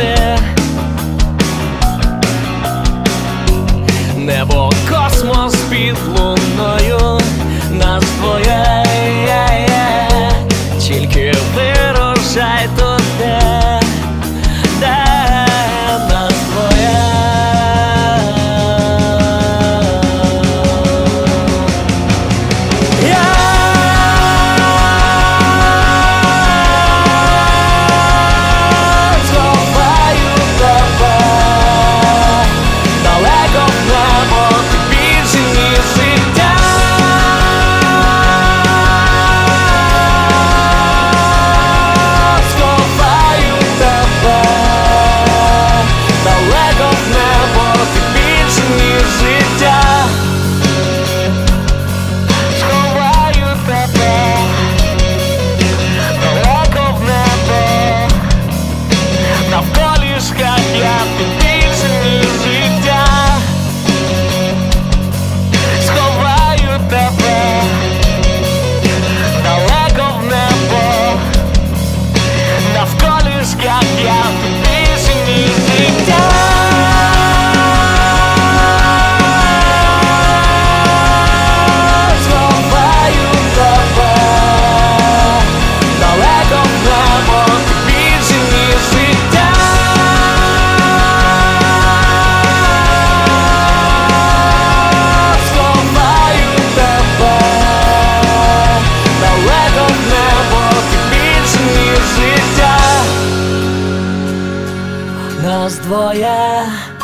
все небо космос під луною. Нас двое.